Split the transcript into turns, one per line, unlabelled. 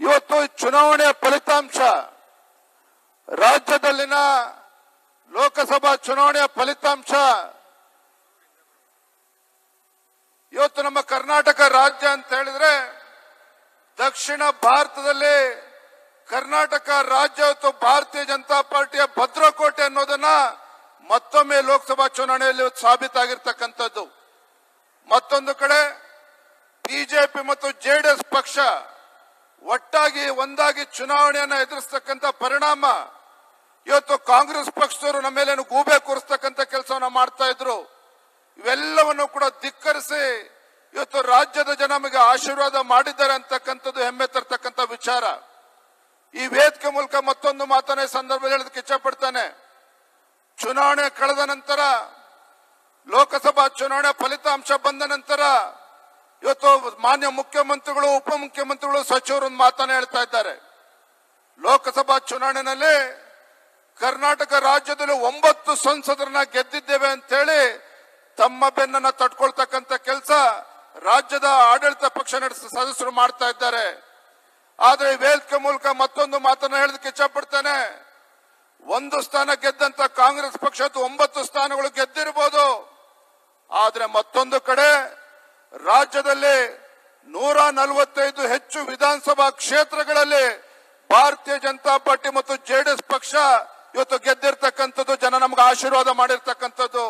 ಇವತ್ತು ಚುನಾವಣೆಯ ಫಲಿತಾಂಶ. ರಾಜ್ಯದಲ್ಲಿನ ಲೋಕಸಭಾ ಚುನಾವಣೆಯ ಫಲಿತಾಂಶ. ಇವತ್ತು ನಮ್ಮ ಕರ್ನಾಟಕ ರಾಜ್ಯ ಅಂತ ಹೇಳಿದ್ರೆ ದಕ್ಷಿಣ ಭಾರತದಲ್ಲಿ ಕರ್ನಾಟಕ ರಾಜ್ಯ ಇವತ್ತು ಭಾರತೀಯ ಜನತಾ ಪಾರ್ಟಿಯ ಭದ್ರಕೋಟೆ ಅನ್ನೋದನ್ನ ಮತ್ತೊಮ್ಮೆ ಲೋಕಸಭಾ ಚುನಾವಣೆಯಲ್ಲಿ ಸಾಬೀತಾಗಿರ್ತಕ್ಕಂಥದ್ದು. ಮತ್ತೊಂದು ಕಡೆ ಬಿಜೆಪಿ ಮತ್ತು ಜೆಡಿಎಸ್ ಪಕ್ಷ ಒಟ್ಟಾಗಿ ಒಂದಾಗಿ ಚುನಾವಣೆಯನ್ನು ಎದುರಿಸ್ತಕ್ಕಂಥ ಪರಿಣಾಮ ಇವತ್ತು ಕಾಂಗ್ರೆಸ್ ಪಕ್ಷದವರು ನಮ್ಮ ಮೇಲೆ ಗೂಬೆ ಕೂರಿಸ್ತಕ್ಕಂಥ ಕೆಲಸವನ್ನ ಮಾಡ್ತಾ ಇದ್ರು. ಇವೆಲ್ಲವನ್ನು ಕೂಡ ಧಿಕ್ಕರಿಸಿ ಇವತ್ತು ರಾಜ್ಯದ ಜನ ಆಶೀರ್ವಾದ ಮಾಡಿದ್ದಾರೆ ಅಂತಕ್ಕಂಥದ್ದು ಹೆಮ್ಮೆ ತರ್ತಕ್ಕಂಥ ವಿಚಾರ. ಈ ವೇದಿಕೆ ಮೂಲಕ ಮತ್ತೊಂದು ಮಾತನ್ನೇ ಸಂದರ್ಭದಲ್ಲಿ ಹೇಳೋದಕ್ಕೆ ಇಚ್ಛಪಡ್ತಾನೆ ಚುನಾವಣೆ ಕಳೆದ ನಂತರ ಲೋಕಸಭಾ ಚುನಾವಣೆ ಫಲಿತಾಂಶ ಬಂದ ನಂತರ ಇವತ್ತು ಮಾನ್ಯ ಮುಖ್ಯಮಂತ್ರಿಗಳು, ಉಪಮುಖ್ಯಮಂತ್ರಿಗಳು, ಸಚಿವರು ಒಂದು ಮಾತನ್ನ ಹೇಳ್ತಾ ಇದ್ದಾರೆ. ಲೋಕಸಭಾ ಚುನಾವಣೆಯಲ್ಲಿ ಕರ್ನಾಟಕ ರಾಜ್ಯದಲ್ಲಿ ಒಂಬತ್ತು ಸಂಸದರನ್ನ ಗೆದ್ದಿದ್ದೇವೆ ಅಂತೇಳಿ ತಮ್ಮ ಬೆನ್ನನ್ನ ತಟ್ಕೊಳ್ತಕ್ಕಂತ ಕೆಲಸ ರಾಜ್ಯದ ಆಡಳಿತ ಪಕ್ಷ ನಡೆಸ ಸದಸ್ಯರು ಮಾಡ್ತಾ ಇದ್ದಾರೆ. ಆದ್ರೆ ವೇದಿಕೆ ಮೂಲಕ ಮತ್ತೊಂದು ಮಾತನ್ನ ಹೇಳೋದಕ್ಕೆ ಇಚ್ಛಪಡ್ತೇನೆ. ಒಂದು ಸ್ಥಾನ ಗೆದ್ದಂತ ಕಾಂಗ್ರೆಸ್ ಪಕ್ಷ ಒಂಬತ್ತು ಸ್ಥಾನಗಳು ಗೆದ್ದಿರಬಹುದು ಆದ್ರೆ ಮತ್ತೊಂದು ಕಡೆ ರಾಜ್ಯದಲ್ಲಿ ನೂರ ನಲವತ್ತೈದು ಹೆಚ್ಚು ವಿಧಾನಸಭಾ ಕ್ಷೇತ್ರಗಳಲ್ಲಿ ಭಾರತೀಯ ಜನತಾ ಪಾರ್ಟಿ ಮತ್ತು ಜೆಡಿಎಸ್ ಪಕ್ಷ ಇವತ್ತು ಗೆದ್ದಿರ್ತಕ್ಕಂಥದ್ದು ಜನ ನಮ್ಗೆ ಆಶೀರ್ವಾದ ಮಾಡಿರ್ತಕ್ಕಂಥದ್ದು.